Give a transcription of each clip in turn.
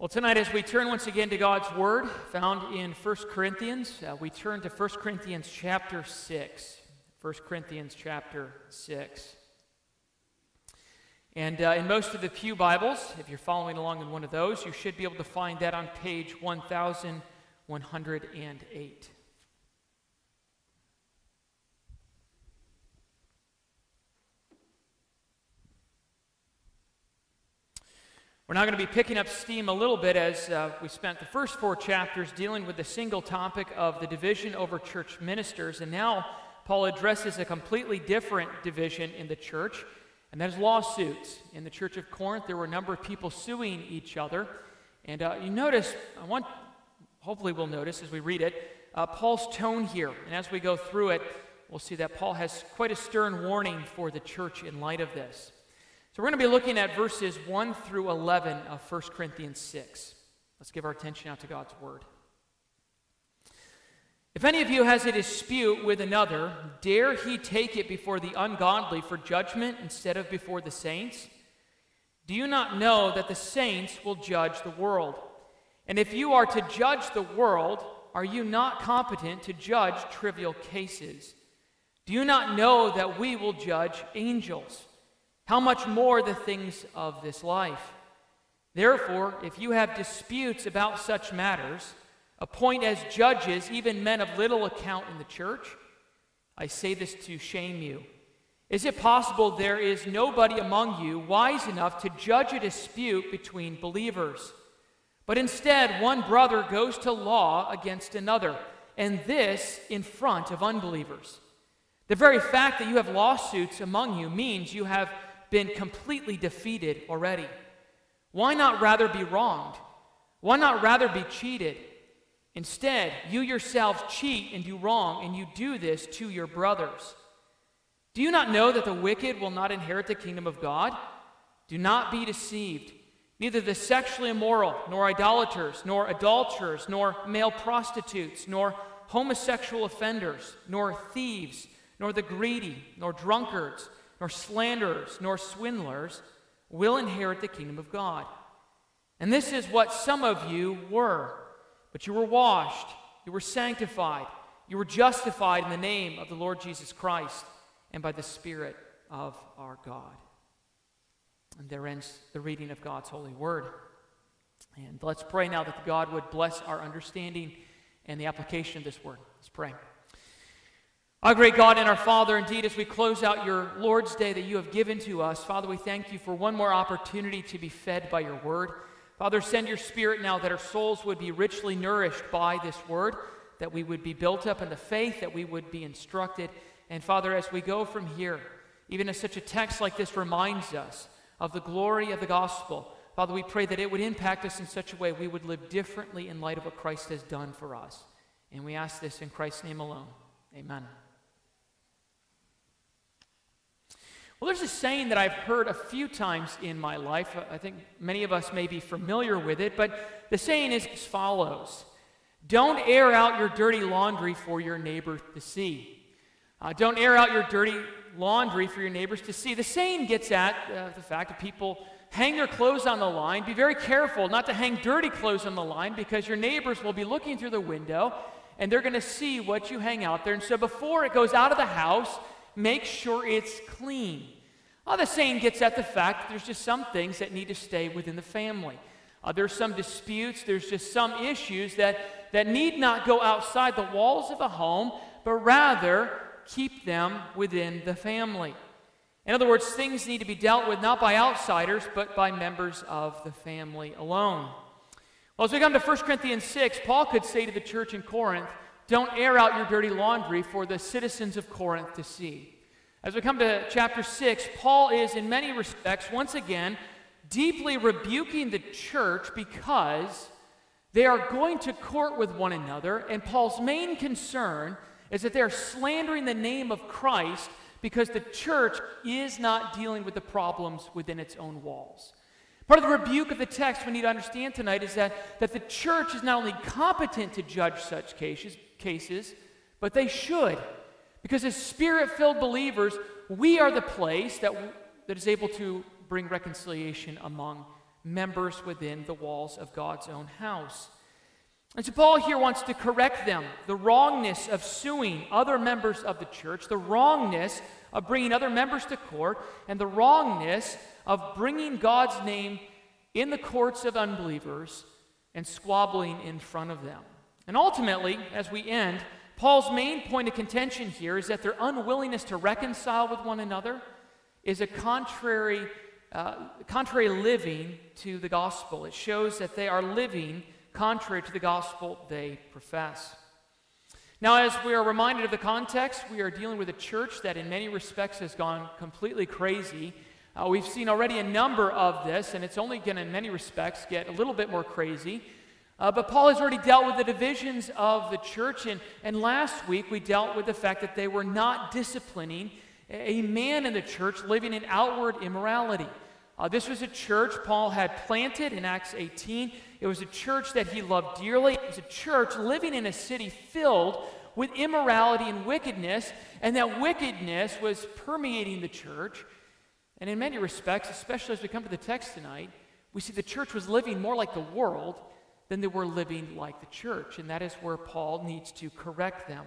Well, tonight, as we turn once again to God's Word, found in 1 Corinthians, uh, we turn to 1 Corinthians chapter 6. 1 Corinthians chapter 6. And uh, in most of the Pew Bibles, if you're following along in one of those, you should be able to find that on page 1108. We're now going to be picking up steam a little bit as uh, we spent the first four chapters dealing with the single topic of the division over church ministers. And now Paul addresses a completely different division in the church, and that is lawsuits. In the church of Corinth, there were a number of people suing each other. And uh, you notice, I want, hopefully, we'll notice as we read it, uh, Paul's tone here. And as we go through it, we'll see that Paul has quite a stern warning for the church in light of this. So we're going to be looking at verses 1 through 11 of 1 Corinthians 6. Let's give our attention out to God's word. If any of you has a dispute with another, dare he take it before the ungodly for judgment instead of before the saints? Do you not know that the saints will judge the world? And if you are to judge the world, are you not competent to judge trivial cases? Do you not know that we will judge angels? How much more the things of this life? Therefore, if you have disputes about such matters, appoint as judges even men of little account in the church. I say this to shame you. Is it possible there is nobody among you wise enough to judge a dispute between believers? But instead, one brother goes to law against another, and this in front of unbelievers. The very fact that you have lawsuits among you means you have been completely defeated already. Why not rather be wronged? Why not rather be cheated? Instead, you yourselves cheat and do wrong, and you do this to your brothers. Do you not know that the wicked will not inherit the kingdom of God? Do not be deceived. Neither the sexually immoral, nor idolaters, nor adulterers, nor male prostitutes, nor homosexual offenders, nor thieves, nor the greedy, nor drunkards nor slanderers, nor swindlers will inherit the kingdom of God. And this is what some of you were. But you were washed, you were sanctified, you were justified in the name of the Lord Jesus Christ and by the Spirit of our God. And there ends the reading of God's holy word. And let's pray now that God would bless our understanding and the application of this word. Let's pray. Our great God and our Father, indeed, as we close out your Lord's Day that you have given to us, Father, we thank you for one more opportunity to be fed by your word. Father, send your Spirit now that our souls would be richly nourished by this word, that we would be built up in the faith, that we would be instructed. And Father, as we go from here, even as such a text like this reminds us of the glory of the gospel, Father, we pray that it would impact us in such a way we would live differently in light of what Christ has done for us. And we ask this in Christ's name alone. Amen. Well, there's a saying that I've heard a few times in my life. I think many of us may be familiar with it, but the saying is as follows Don't air out your dirty laundry for your neighbor to see. Uh, don't air out your dirty laundry for your neighbors to see. The saying gets at uh, the fact that people hang their clothes on the line. Be very careful not to hang dirty clothes on the line because your neighbors will be looking through the window and they're going to see what you hang out there. And so before it goes out of the house, make sure it's clean. Well, the saying gets at the fact that there's just some things that need to stay within the family. Uh, there's some disputes, there's just some issues that, that need not go outside the walls of a home, but rather keep them within the family. In other words, things need to be dealt with not by outsiders, but by members of the family alone. Well, as we come to 1 Corinthians 6, Paul could say to the church in Corinth, Don't air out your dirty laundry for the citizens of Corinth to see. As we come to chapter 6, Paul is, in many respects, once again, deeply rebuking the church because they are going to court with one another, and Paul's main concern is that they're slandering the name of Christ because the church is not dealing with the problems within its own walls. Part of the rebuke of the text we need to understand tonight is that, that the church is not only competent to judge such cases, cases but they should. Because as spirit filled believers, we are the place that, that is able to bring reconciliation among members within the walls of God's own house. And so Paul here wants to correct them the wrongness of suing other members of the church, the wrongness of bringing other members to court, and the wrongness of bringing God's name in the courts of unbelievers and squabbling in front of them. And ultimately, as we end, Paul's main point of contention here is that their unwillingness to reconcile with one another is a contrary, uh, contrary living to the gospel. It shows that they are living contrary to the gospel they profess. Now, as we are reminded of the context, we are dealing with a church that, in many respects, has gone completely crazy. Uh, we've seen already a number of this, and it's only going to, in many respects, get a little bit more crazy. Uh, but Paul has already dealt with the divisions of the church, and, and last week we dealt with the fact that they were not disciplining a man in the church living in outward immorality. Uh, this was a church Paul had planted in Acts 18. It was a church that he loved dearly. It was a church living in a city filled with immorality and wickedness, and that wickedness was permeating the church. And in many respects, especially as we come to the text tonight, we see the church was living more like the world than they were living like the church. And that is where Paul needs to correct them.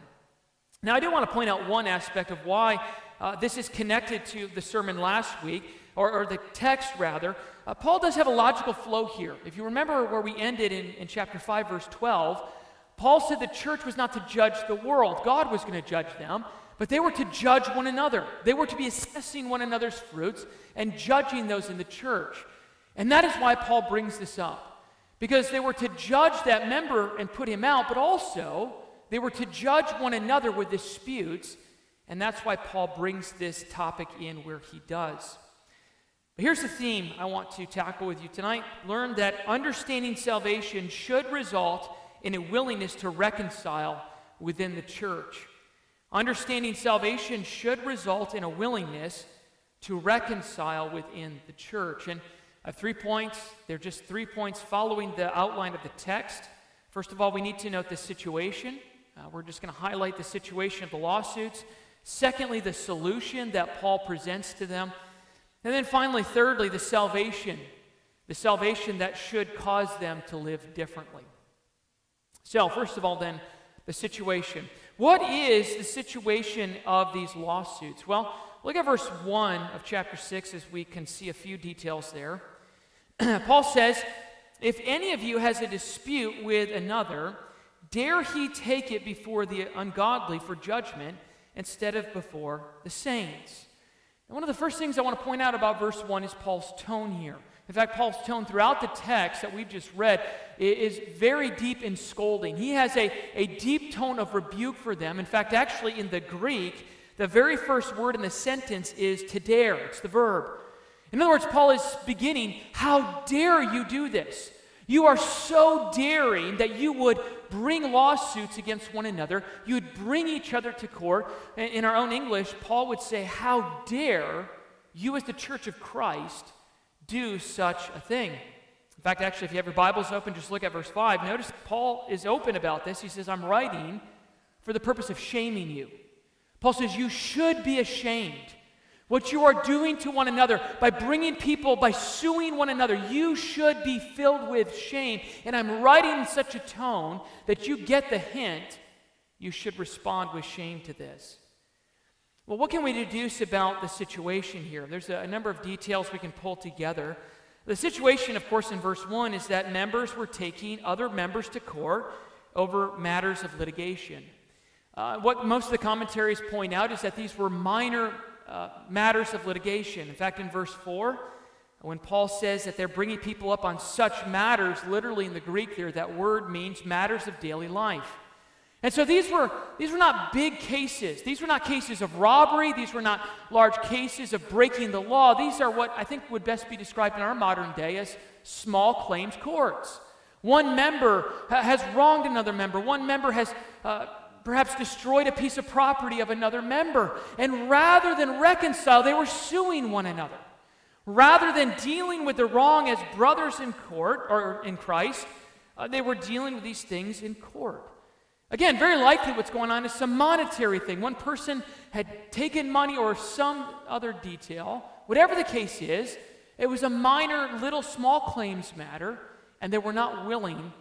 Now, I do want to point out one aspect of why uh, this is connected to the sermon last week, or, or the text rather. Uh, Paul does have a logical flow here. If you remember where we ended in, in chapter 5, verse 12, Paul said the church was not to judge the world, God was going to judge them. But they were to judge one another. They were to be assessing one another's fruits and judging those in the church. And that is why Paul brings this up. Because they were to judge that member and put him out, but also they were to judge one another with disputes. And that's why Paul brings this topic in where he does. But here's the theme I want to tackle with you tonight. Learn that understanding salvation should result in a willingness to reconcile within the church. Understanding salvation should result in a willingness to reconcile within the church. And I have three points. They're just three points following the outline of the text. First of all, we need to note the situation. Uh, we're just going to highlight the situation of the lawsuits. Secondly, the solution that Paul presents to them. And then finally, thirdly, the salvation. The salvation that should cause them to live differently. So, first of all, then, the situation. What is the situation of these lawsuits? Well, look at verse 1 of chapter 6 as we can see a few details there. Paul says, If any of you has a dispute with another, dare he take it before the ungodly for judgment instead of before the saints. And one of the first things I want to point out about verse 1 is Paul's tone here. In fact, Paul's tone throughout the text that we've just read is very deep in scolding. He has a, a deep tone of rebuke for them. In fact, actually, in the Greek, the very first word in the sentence is to dare, it's the verb. In other words, Paul is beginning, How dare you do this? You are so daring that you would bring lawsuits against one another. You would bring each other to court. In our own English, Paul would say, How dare you, as the church of Christ, do such a thing. In fact, actually, if you have your Bibles open, just look at verse 5. Notice Paul is open about this. He says, I'm writing for the purpose of shaming you. Paul says, You should be ashamed. What you are doing to one another by bringing people, by suing one another, you should be filled with shame. And I'm writing in such a tone that you get the hint you should respond with shame to this. Well, what can we deduce about the situation here? There's a, a number of details we can pull together. The situation, of course, in verse 1 is that members were taking other members to court over matters of litigation. Uh, what most of the commentaries point out is that these were minor uh, matters of litigation. In fact, in verse 4, when Paul says that they're bringing people up on such matters, literally in the Greek there, that word means matters of daily life. And so these were, these were not big cases. These were not cases of robbery. These were not large cases of breaking the law. These are what I think would best be described in our modern day as small claims courts. One member has wronged another member. One member has uh, perhaps destroyed a piece of property of another member. And rather than reconcile, they were suing one another. Rather than dealing with the wrong as brothers in court or in Christ, uh, they were dealing with these things in court. Again, very likely what's going on is some monetary thing. One person had taken money or some other detail, whatever the case is, It was a minor, little, small claims matter, and they were not willing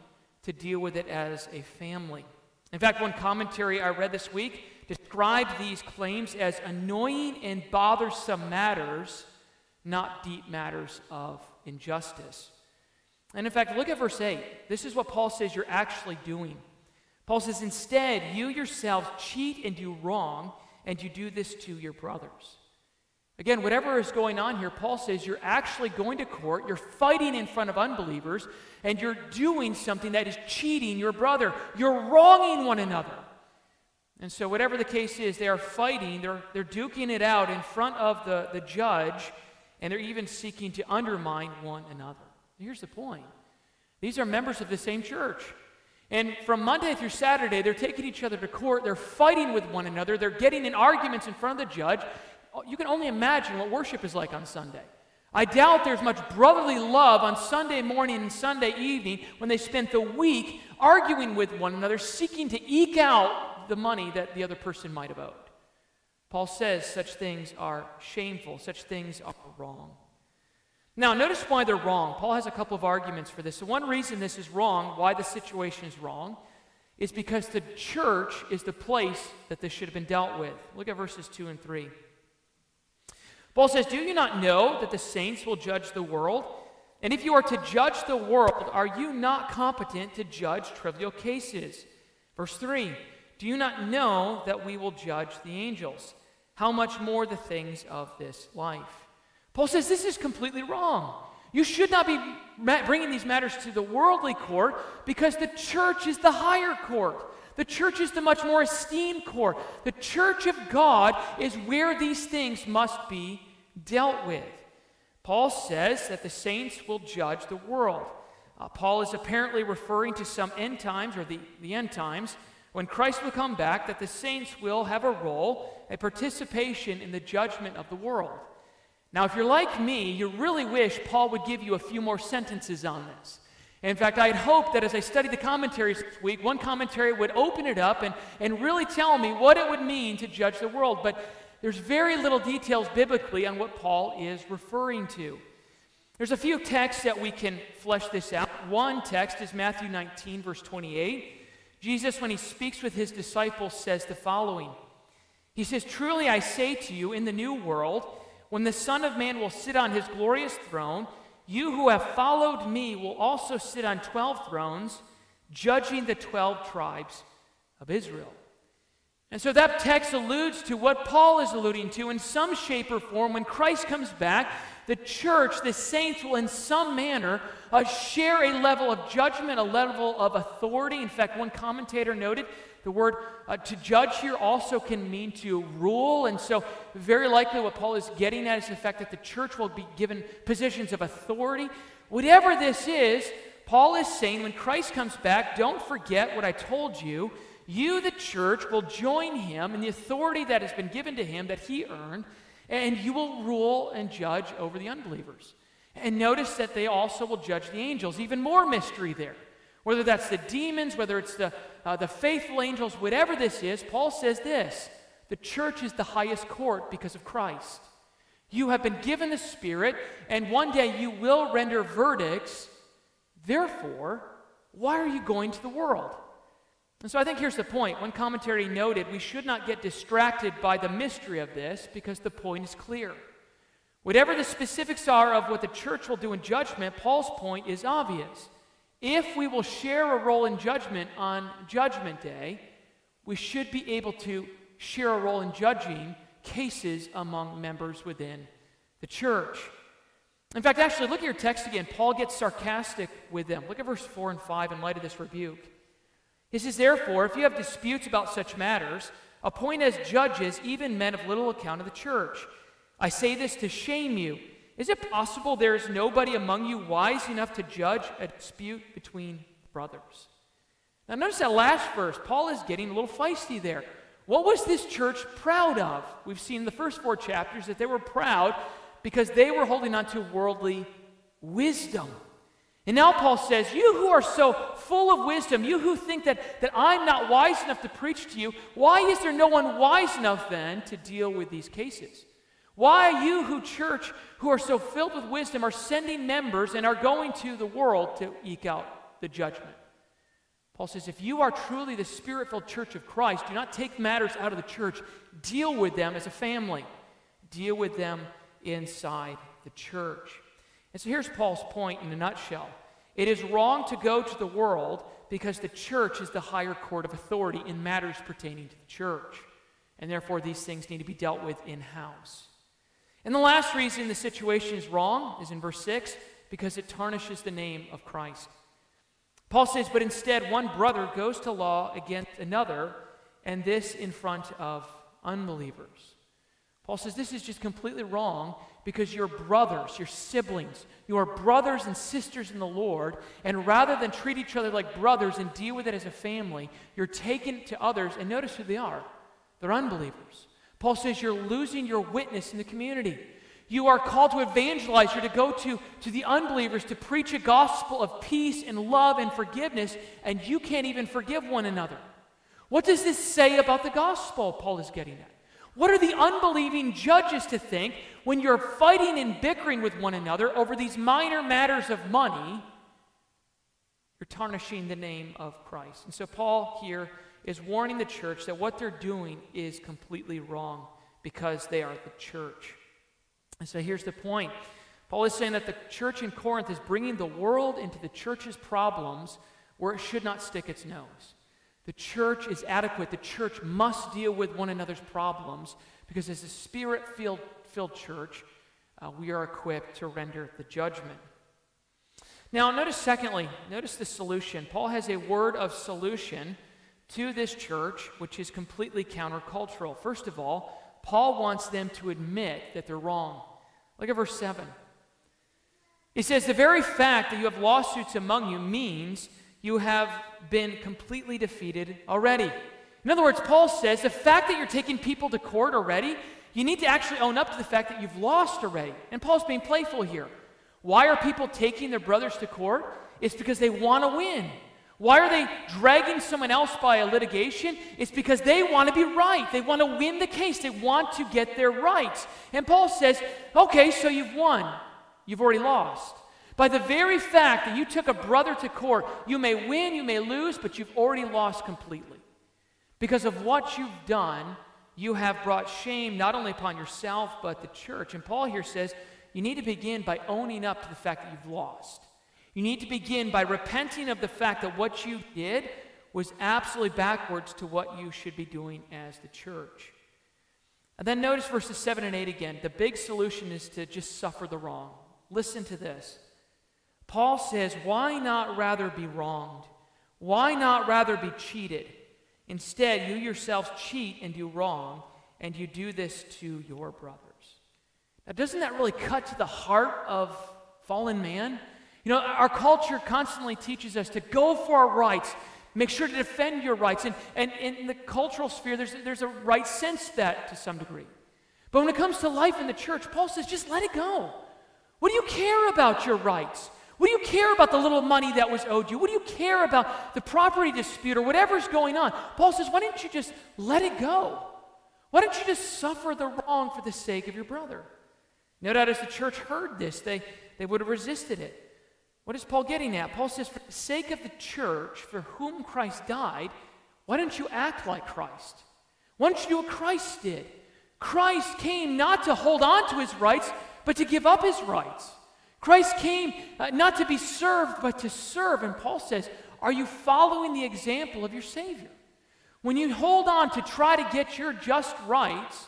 to deal with it as a family. In fact, one commentary I read this week described these claims as annoying and bothersome matters, not deep matters of injustice. And in fact, look at verse 8. This is what Paul says you're actually doing. Paul says, Instead, you yourselves cheat and do wrong, and you do this to your brothers. Again, whatever is going on here, Paul says you're actually going to court, you're fighting in front of unbelievers, and you're doing something that is cheating your brother. You're wronging one another. And so, whatever the case is, they are fighting, they're, they're duking it out in front of the, the judge, and they're even seeking to undermine one another. Here's the point these are members of the same church. And from Monday through Saturday, they're taking each other to court, they're fighting with one another, they're getting in arguments in front of the judge. Oh, you can only imagine what worship is like on Sunday. I doubt there's much brotherly love on Sunday morning and Sunday evening when they spent the week arguing with one another, seeking to eke out the money that the other person might have owed. Paul says such things are shameful, such things are wrong. Now, notice why they're wrong. Paul has a couple of arguments for this. So, one reason this is wrong, why the situation is wrong, is because the church is the place that this should have been dealt with. Look at verses 2 and 3. Paul says, Do you not know that the saints will judge the world? And if you are to judge the world, are you not competent to judge trivial cases? Verse 3 Do you not know that we will judge the angels? How much more the things of this life? Paul says this is completely wrong. You should not be bringing these matters to the worldly court because the church is the higher court. The church is the much more esteemed court. The church of God is where these things must be dealt with. Paul says that the saints will judge the world. Uh, Paul is apparently referring to some end times or the, the end times when Christ will come back, that the saints will have a role, a participation in the judgment of the world. Now, if you're like me, you really wish Paul would give you a few more sentences on this. In fact, I had hoped that as I studied the commentaries this week, one commentary would open it up and, and really tell me what it would mean to judge the world. But there's very little details biblically on what Paul is referring to. There's a few texts that we can flesh this out. One text is Matthew 19, verse 28. Jesus, when he speaks with his disciples, says the following He says, Truly I say to you, in the new world, when the Son of Man will sit on his glorious throne, you who have followed me will also sit on 12 thrones, judging the 12 tribes of Israel. And so that text alludes to what Paul is alluding to in some shape or form. When Christ comes back, the church, the saints will in some manner uh, share a level of judgment, a level of authority. In fact, one commentator noted the word uh, to judge here also can mean to rule. And so, very likely, what Paul is getting at is the fact that the church will be given positions of authority. Whatever this is, Paul is saying when Christ comes back, don't forget what I told you. You, the church, will join him in the authority that has been given to him that he earned, and you will rule and judge over the unbelievers. And notice that they also will judge the angels. Even more mystery there. Whether that's the demons, whether it's the, uh, the faithful angels, whatever this is, Paul says this the church is the highest court because of Christ. You have been given the Spirit, and one day you will render verdicts. Therefore, why are you going to the world? And so I think here's the point. One commentary noted we should not get distracted by the mystery of this because the point is clear. Whatever the specifics are of what the church will do in judgment, Paul's point is obvious. If we will share a role in judgment on Judgment Day, we should be able to share a role in judging cases among members within the church. In fact, actually, look at your text again. Paul gets sarcastic with them. Look at verse 4 and 5 in light of this rebuke. He says, Therefore, if you have disputes about such matters, appoint as judges even men of little account of the church. I say this to shame you. Is it possible there is nobody among you wise enough to judge a dispute between brothers? Now, notice that last verse. Paul is getting a little feisty there. What was this church proud of? We've seen in the first four chapters that they were proud because they were holding on to worldly wisdom. And now Paul says, You who are so full of wisdom, you who think that, that I'm not wise enough to preach to you, why is there no one wise enough then to deal with these cases? Why you who church, who are so filled with wisdom, are sending members and are going to the world to eke out the judgment? Paul says, if you are truly the spirit filled church of Christ, do not take matters out of the church. Deal with them as a family, deal with them inside the church. And so here's Paul's point in a nutshell it is wrong to go to the world because the church is the higher court of authority in matters pertaining to the church. And therefore, these things need to be dealt with in house. And the last reason the situation is wrong is in verse 6 because it tarnishes the name of Christ. Paul says, But instead, one brother goes to law against another, and this in front of unbelievers. Paul says this is just completely wrong because you're brothers, you're siblings, you are brothers and sisters in the Lord, and rather than treat each other like brothers and deal with it as a family, you're taken to others, and notice who they are. They're unbelievers. Paul says you're losing your witness in the community. You are called to evangelize. You're to go to, to the unbelievers to preach a gospel of peace and love and forgiveness, and you can't even forgive one another. What does this say about the gospel? Paul is getting at. What are the unbelieving judges to think when you're fighting and bickering with one another over these minor matters of money? You're tarnishing the name of Christ. And so, Paul here is warning the church that what they're doing is completely wrong because they are the church. And so here's the point Paul is saying that the church in Corinth is bringing the world into the church's problems where it should not stick its nose. The church is adequate. The church must deal with one another's problems because, as a spirit filled church, uh, we are equipped to render the judgment. Now, notice, secondly, notice the solution. Paul has a word of solution to this church, which is completely countercultural. First of all, Paul wants them to admit that they're wrong. Look at verse 7. He says, The very fact that you have lawsuits among you means you have been completely defeated already. In other words, Paul says the fact that you're taking people to court already, you need to actually own up to the fact that you've lost already. And Paul's being playful here. Why are people taking their brothers to court? It's because they want to win. Why are they dragging someone else by a litigation? It's because they want to be right. They want to win the case. They want to get their rights. And Paul says, okay, so you've won. You've already lost. By the very fact that you took a brother to court, you may win, you may lose, but you've already lost completely. Because of what you've done, you have brought shame not only upon yourself, but the church. And Paul here says you need to begin by owning up to the fact that you've lost. You need to begin by repenting of the fact that what you did was absolutely backwards to what you should be doing as the church. And then notice verses 7 and 8 again. The big solution is to just suffer the wrong. Listen to this. Paul says, Why not rather be wronged? Why not rather be cheated? Instead, you yourselves cheat and do wrong, and you do this to your brothers. Now, doesn't that really cut to the heart of fallen man? You know, our culture constantly teaches us to go for our rights, make sure to defend your rights. And, and, in the cultural sphere, there's, there's a right sense that to some degree. But when it comes to life in the church, Paul says, just let it go. What do you care about your rights? What do you care about the little money that was owed you? What do you care about the property dispute or whatever's going on? Paul says, why don't you just let it go? Why don't you just suffer the wrong for the sake of your brother? No doubt as the church heard this, they, they would have resisted it. What is Paul getting at? Paul says, for the sake of the church for whom Christ died, why don't you act like Christ? Why don't you do what Christ did? Christ came not to hold on to his rights, but to give up his rights. Christ came uh, not to be served, but to serve. And Paul says, Are you following the example of your Savior? When you hold on to try to get your just rights,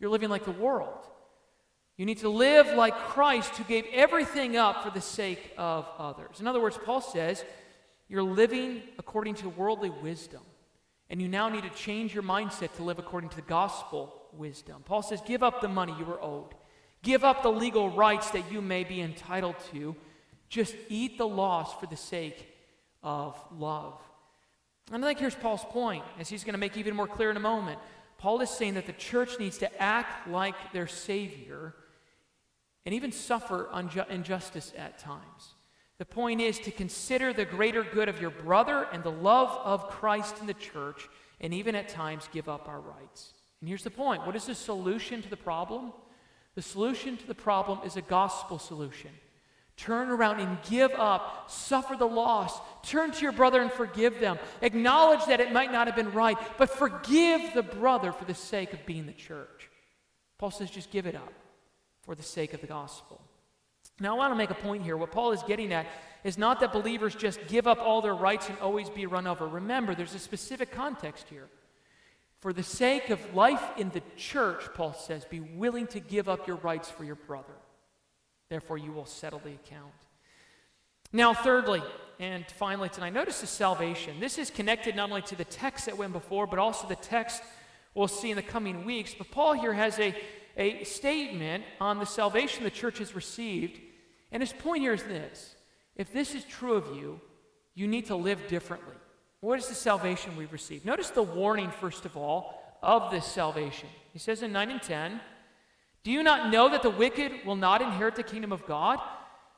you're living like the world. You need to live like Christ, who gave everything up for the sake of others. In other words, Paul says, You're living according to worldly wisdom. And you now need to change your mindset to live according to the gospel wisdom. Paul says, Give up the money you were owed. Give up the legal rights that you may be entitled to. Just eat the loss for the sake of love. And I think here's Paul's point, as he's going to make even more clear in a moment. Paul is saying that the church needs to act like their Savior and even suffer unju- injustice at times. The point is to consider the greater good of your brother and the love of Christ in the church, and even at times give up our rights. And here's the point what is the solution to the problem? The solution to the problem is a gospel solution. Turn around and give up. Suffer the loss. Turn to your brother and forgive them. Acknowledge that it might not have been right, but forgive the brother for the sake of being the church. Paul says, just give it up for the sake of the gospel. Now, I want to make a point here. What Paul is getting at is not that believers just give up all their rights and always be run over. Remember, there's a specific context here. For the sake of life in the church, Paul says, be willing to give up your rights for your brother. Therefore, you will settle the account. Now, thirdly, and finally tonight, notice the salvation. This is connected not only to the text that went before, but also the text we'll see in the coming weeks. But Paul here has a, a statement on the salvation the church has received. And his point here is this if this is true of you, you need to live differently. What is the salvation we've received? Notice the warning, first of all, of this salvation. He says in 9 and 10 Do you not know that the wicked will not inherit the kingdom of God?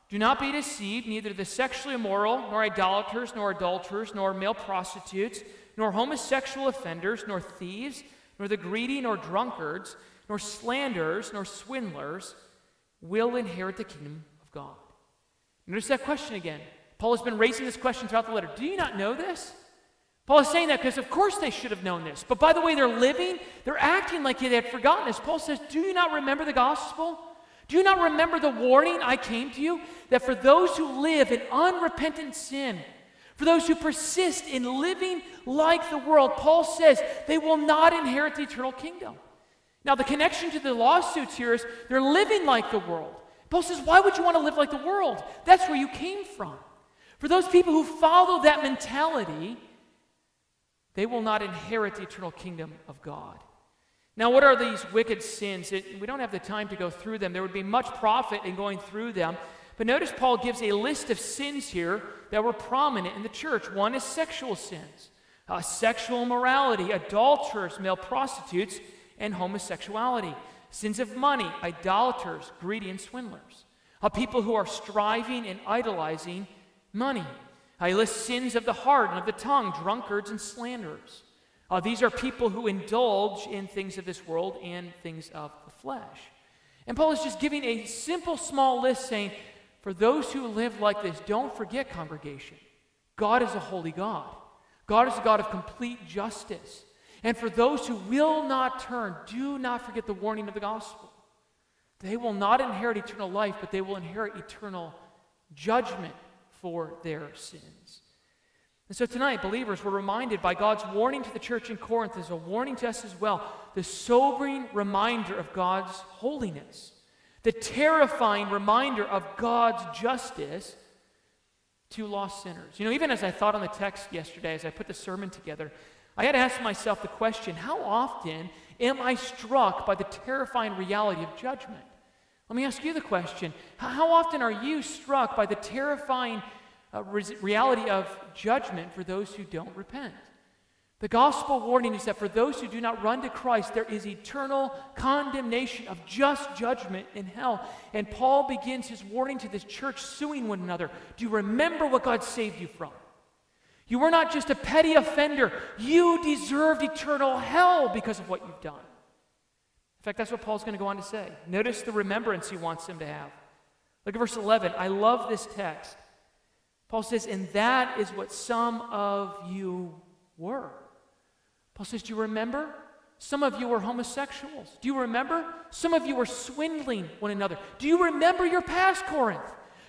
Do not be deceived, neither the sexually immoral, nor idolaters, nor adulterers, nor male prostitutes, nor homosexual offenders, nor thieves, nor the greedy, nor drunkards, nor slanderers, nor swindlers will inherit the kingdom of God. Notice that question again. Paul has been raising this question throughout the letter. Do you not know this? Paul is saying that because, of course, they should have known this. But by the way they're living, they're acting like they had forgotten this. Paul says, Do you not remember the gospel? Do you not remember the warning I came to you? That for those who live in unrepentant sin, for those who persist in living like the world, Paul says they will not inherit the eternal kingdom. Now, the connection to the lawsuits here is they're living like the world. Paul says, Why would you want to live like the world? That's where you came from. For those people who follow that mentality, they will not inherit the eternal kingdom of God. Now, what are these wicked sins? It, we don't have the time to go through them. There would be much profit in going through them. But notice Paul gives a list of sins here that were prominent in the church. One is sexual sins, uh, sexual immorality, adulterers, male prostitutes, and homosexuality. Sins of money, idolaters, greedy, and swindlers. Uh, people who are striving and idolizing money. I list sins of the heart and of the tongue, drunkards and slanderers. Uh, these are people who indulge in things of this world and things of the flesh. And Paul is just giving a simple, small list saying, for those who live like this, don't forget, congregation, God is a holy God. God is a God of complete justice. And for those who will not turn, do not forget the warning of the gospel. They will not inherit eternal life, but they will inherit eternal judgment for their sins. And so tonight, believers were reminded by God's warning to the church in Corinth as a warning to us as well, the sobering reminder of God's holiness, the terrifying reminder of God's justice to lost sinners. You know, even as I thought on the text yesterday, as I put the sermon together, I had to ask myself the question how often am I struck by the terrifying reality of judgment? Let me ask you the question How often are you struck by the terrifying uh, reality of judgment for those who don't repent? The gospel warning is that for those who do not run to Christ, there is eternal condemnation of just judgment in hell. And Paul begins his warning to this church, suing one another. Do you remember what God saved you from? You were not just a petty offender, you deserved eternal hell because of what you've done In fact, that's what Paul's going to go on to say. Notice the remembrance he wants them to have. Look at verse 11. I love this text. Paul says, And that is what some of you were. Paul says, Do you remember? Some of you were homosexuals. Do you remember? Some of you were swindling one another. Do you remember your past, Corinth?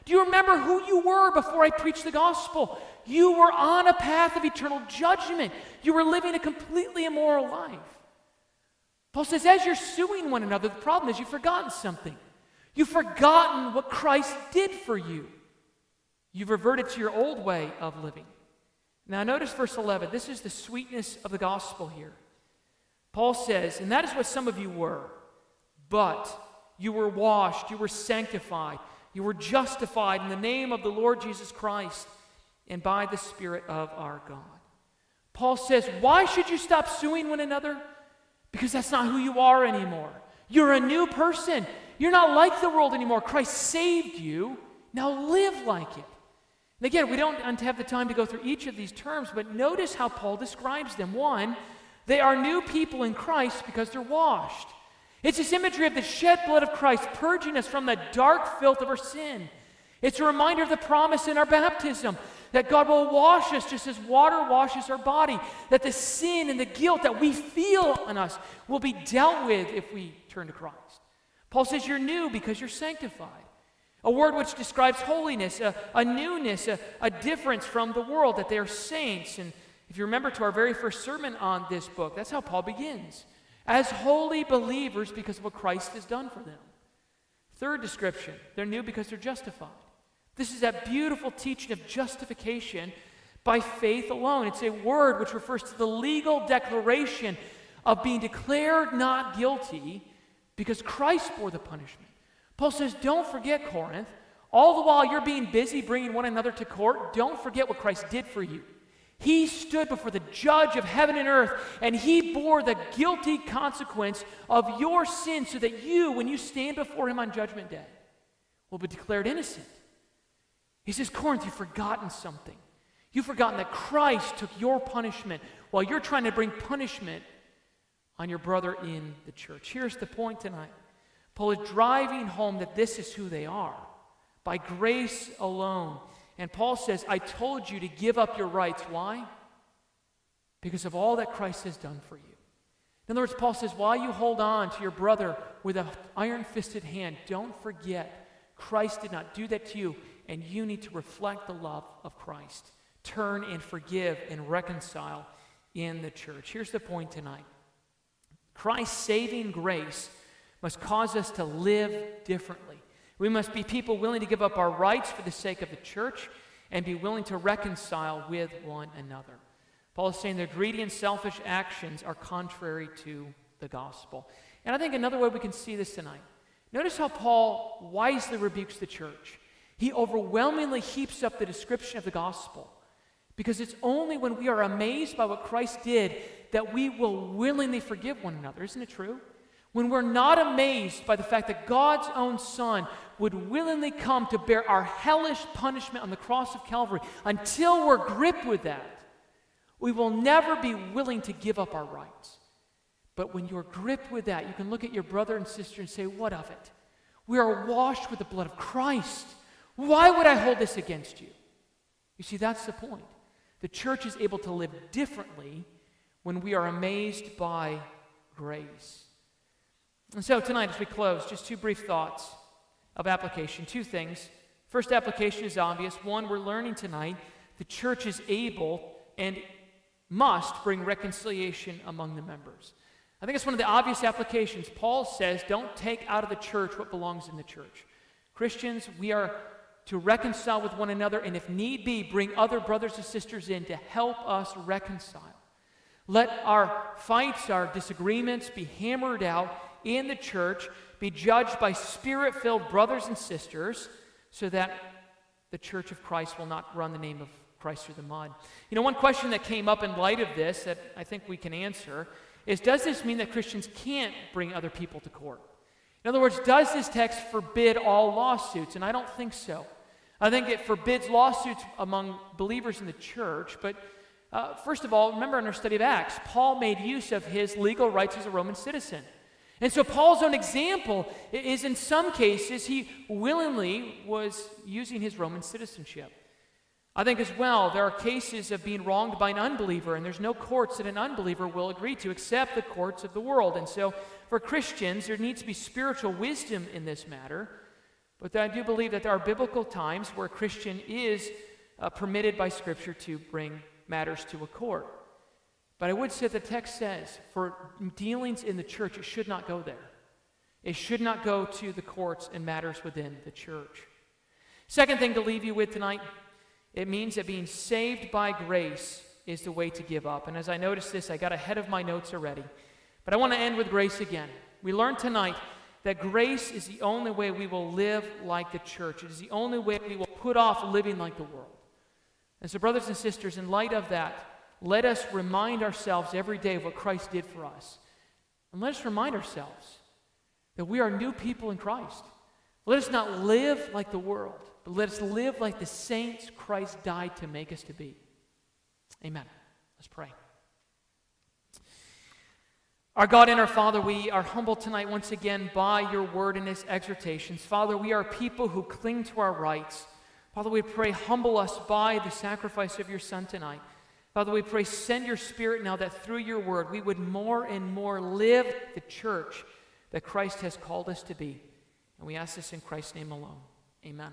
Do you remember who you were before I preached the gospel? You were on a path of eternal judgment. You were living a completely immoral life. Paul says, as you're suing one another, the problem is you've forgotten something. You've forgotten what Christ did for you. You've reverted to your old way of living. Now, notice verse 11. This is the sweetness of the gospel here. Paul says, and that is what some of you were, but you were washed, you were sanctified, you were justified in the name of the Lord Jesus Christ and by the Spirit of our God. Paul says, Why should you stop suing one another? because that's not who you are anymore. You're a new person. You're not like the world anymore. Christ saved you. Now live like it. And again, we don't have the time to go through each of these terms, but notice how Paul describes them. One, they are new people in Christ because they're washed. It's this imagery of the shed blood of Christ purging us from the dark filth of our sin. It's a reminder of the promise in our baptism that God will wash us just as water washes our body, that the sin and the guilt that we feel in us will be dealt with if we turn to Christ. Paul says you're new because you're sanctified. A word which describes holiness, a, a newness, a, a difference from the world, that they are saints. And if you remember to our very first sermon on this book, that's how Paul begins. As holy believers because of what Christ has done for them. Third description, they're new because they're justified. This is that beautiful teaching of justification by faith alone. It's a word which refers to the legal declaration of being declared not guilty because Christ bore the punishment. Paul says, Don't forget, Corinth, all the while you're being busy bringing one another to court, don't forget what Christ did for you. He stood before the judge of heaven and earth, and he bore the guilty consequence of your sin so that you, when you stand before him on Judgment Day, will be declared innocent. He says, Corinth, you've forgotten something. You've forgotten that Christ took your punishment while you're trying to bring punishment on your brother in the church. Here's the point tonight Paul is driving home that this is who they are by grace alone. And Paul says, I told you to give up your rights. Why? Because of all that Christ has done for you. In other words, Paul says, while you hold on to your brother with an iron fisted hand, don't forget Christ did not do that to you and you need to reflect the love of Christ. Turn and forgive and reconcile in the church. Here's the point tonight Christ's saving grace must cause us to live differently. We must be people willing to give up our rights for the sake of the church and be willing to reconcile with one another. Paul is saying that greedy and selfish actions are contrary to the gospel. And I think another way we can see this tonight. Notice how Paul wisely rebukes the church. He overwhelmingly heaps up the description of the gospel because it's only when we are amazed by what Christ did that we will willingly forgive one another. Isn't it true? When we're not amazed by the fact that God's own Son would willingly come to bear our hellish punishment on the cross of Calvary, until we're gripped with that, we will never be willing to give up our rights. But when you're gripped with that, you can look at your brother and sister and say, What of it? We are washed with the blood of Christ. Why would I hold this against you? You see, that's the point. The church is able to live differently when we are amazed by grace. And so tonight, as we close, just two brief thoughts of application. Two things. First application is obvious. One, we're learning tonight the church is able and must bring reconciliation among the members. I think it's one of the obvious applications. Paul says, don't take out of the church what belongs in the church. Christians, we are to reconcile with one another, and if need be, bring other brothers and sisters in to help us reconcile. Let our fights, our disagreements be hammered out in the church, be judged by spirit filled brothers and sisters, so that the church of Christ will not run the name of Christ through the mud. You know, one question that came up in light of this that I think we can answer is Does this mean that Christians can't bring other people to court? In other words, does this text forbid all lawsuits? And I don't think so. I think it forbids lawsuits among believers in the church. But uh, first of all, remember in our study of Acts, Paul made use of his legal rights as a Roman citizen. And so Paul's own example is in some cases he willingly was using his Roman citizenship. I think as well, there are cases of being wronged by an unbeliever, and there's no courts that an unbeliever will agree to except the courts of the world. And so for Christians, there needs to be spiritual wisdom in this matter. But I do believe that there are biblical times where a Christian is uh, permitted by Scripture to bring matters to a court. But I would say the text says for dealings in the church, it should not go there. It should not go to the courts and matters within the church. Second thing to leave you with tonight it means that being saved by grace is the way to give up. And as I noticed this, I got ahead of my notes already. But I want to end with grace again. We learned tonight that grace is the only way we will live like the church. It is the only way we will put off living like the world. And so, brothers and sisters, in light of that, let us remind ourselves every day of what Christ did for us. And let us remind ourselves that we are new people in Christ. Let us not live like the world, but let us live like the saints Christ died to make us to be. Amen. Let's pray. Our God and our Father, we are humbled tonight once again by your word and its exhortations. Father, we are people who cling to our rights. Father, we pray, humble us by the sacrifice of your Son tonight. Father, we pray, send your Spirit now that through your word we would more and more live the church that Christ has called us to be. And we ask this in Christ's name alone. Amen.